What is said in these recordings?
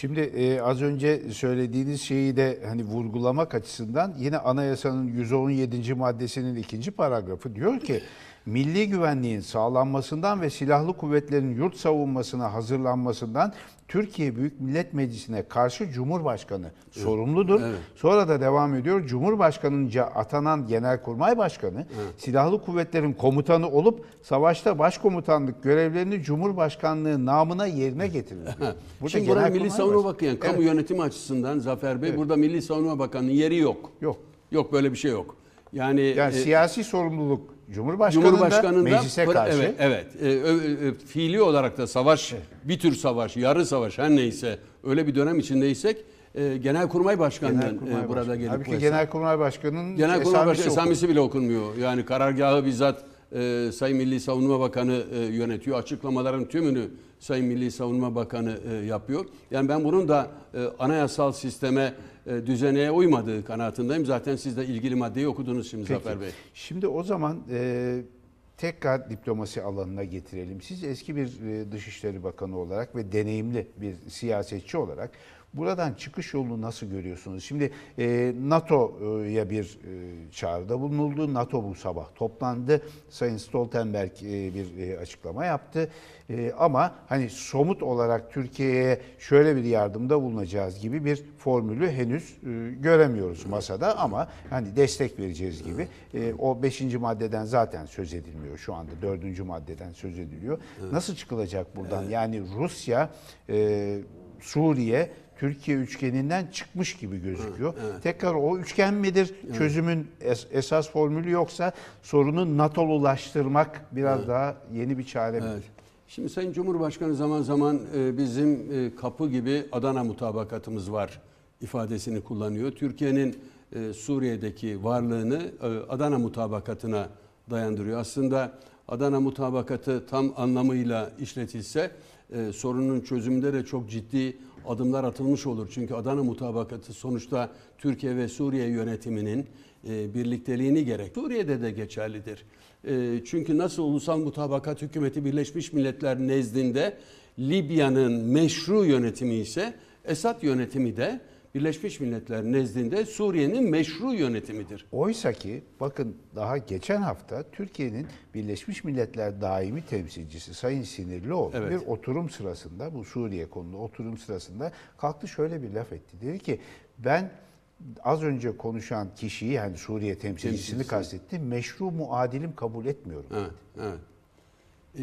Şimdi e, az önce söylediğiniz şeyi de hani vurgulamak açısından yine anayasanın 117. maddesinin ikinci paragrafı diyor ki milli güvenliğin sağlanmasından ve silahlı kuvvetlerin yurt savunmasına hazırlanmasından Türkiye Büyük Millet Meclisi'ne karşı Cumhurbaşkanı sorumludur. Sonra da devam ediyor. Cumhurbaşkanınca atanan Genelkurmay Başkanı silahlı kuvvetlerin komutanı olup savaşta başkomutanlık görevlerini Cumhurbaşkanlığı namına yerine getirir. Burada Şimdi Genelkurmay Milli Savunma Başkanı- Bakanı, yani kamu Evet. yönetimi açısından Zafer Bey burada Milli Savunma Bakanı'nın yeri yok. Yok. Yok böyle bir şey yok. Yani, Yani e, siyasi sorumluluk Cumhurbaşkanı'nda, Cumhurbaşkanı'nda meclise karşı. Evet, evet. E, ö- ö- fiili olarak da savaş, bir tür savaş, yarı savaş her neyse öyle bir dönem içindeysek e, Genelkurmay Başkanı'nın Genelkurmay e, burada Başkanı. gelip Halbuki Genelkurmay Başkanı'nın Genelkurmay Başkanı okunmuyor. esamesi bile okunmuyor. Yani karargahı bizzat e, Sayın Milli Savunma Bakanı e, yönetiyor. Açıklamaların tümünü Sayın Milli Savunma Bakanı e, yapıyor. Yani ben bunun da e, anayasal sisteme, e, düzeneye uymadığı kanaatindeyim. Zaten siz de ilgili maddeyi okudunuz şimdi Peki. Zafer Bey. Şimdi o zaman e, tekrar diplomasi alanına getirelim. Siz eski bir e, Dışişleri Bakanı olarak ve deneyimli bir siyasetçi olarak buradan çıkış yolunu nasıl görüyorsunuz? Şimdi e, NATO'ya bir e, çağrıda bulunuldu. NATO bu sabah toplandı. Sayın Stoltenberg e, bir e, açıklama yaptı. E, ama hani somut olarak Türkiye'ye şöyle bir yardımda bulunacağız gibi bir formülü henüz e, göremiyoruz masada ama hani destek vereceğiz gibi. E, o 5. maddeden zaten söz edilmiyor şu anda. 4. maddeden söz ediliyor. Nasıl çıkılacak buradan? Yani Rusya, e, Suriye, Türkiye üçgeninden çıkmış gibi gözüküyor. Tekrar o üçgen midir çözümün es- esas formülü yoksa sorunu NATO'lulaştırmak biraz daha yeni bir çare midir? Evet. Şimdi Sayın Cumhurbaşkanı zaman zaman e, bizim e, kapı gibi Adana mutabakatımız var ifadesini kullanıyor. Türkiye'nin e, Suriye'deki varlığını Adana mutabakatına dayandırıyor. Aslında Adana mutabakatı tam anlamıyla işletilse e, sorunun çözümünde de çok ciddi adımlar atılmış olur. Çünkü Adana mutabakatı sonuçta Türkiye ve Suriye yönetiminin e, birlikteliğini gerek. Suriye'de de geçerlidir. E, çünkü nasıl ulusal mutabakat hükümeti Birleşmiş Milletler nezdinde Libya'nın meşru yönetimi ise Esad yönetimi de Birleşmiş Milletler nezdinde Suriye'nin meşru yönetimidir. Oysa ki bakın daha geçen hafta Türkiye'nin Birleşmiş Milletler daimi temsilcisi Sayın Sinirlioğlu Evet. bir oturum sırasında bu Suriye konulu oturum sırasında kalktı şöyle bir laf etti. Dedi ki ben az önce konuşan kişiyi yani Suriye temsilcisini Temsilcisi. kastetti. Meşru muadilim kabul etmiyorum. Evet, evet.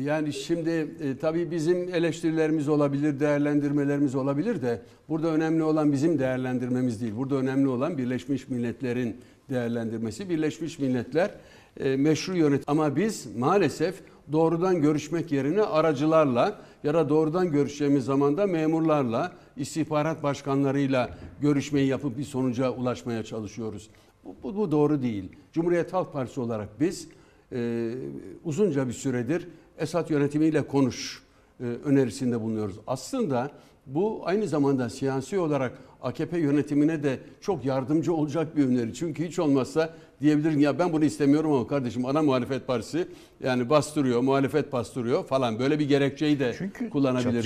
Yani şimdi e, tabii bizim eleştirilerimiz olabilir, değerlendirmelerimiz olabilir de burada önemli olan bizim değerlendirmemiz değil. Burada önemli olan Birleşmiş Milletler'in değerlendirmesi. Birleşmiş Milletler e, meşru yönet ama biz maalesef doğrudan görüşmek yerine aracılarla ya da doğrudan görüşeceğimiz zaman da memurlarla, istihbarat başkanlarıyla görüşmeyi yapıp bir sonuca ulaşmaya çalışıyoruz. Bu, bu, bu doğru değil. Cumhuriyet Halk Partisi olarak biz e, uzunca bir süredir Esad yönetimiyle konuş e, önerisinde bulunuyoruz. Aslında bu aynı zamanda siyasi olarak AKP yönetimine de çok yardımcı olacak bir öneri. Çünkü hiç olmazsa diyebilirim ya ben bunu istemiyorum ama kardeşim ana muhalefet partisi yani bastırıyor, muhalefet bastırıyor falan böyle bir gerekçeyi de Çünkü kullanabilirdiniz.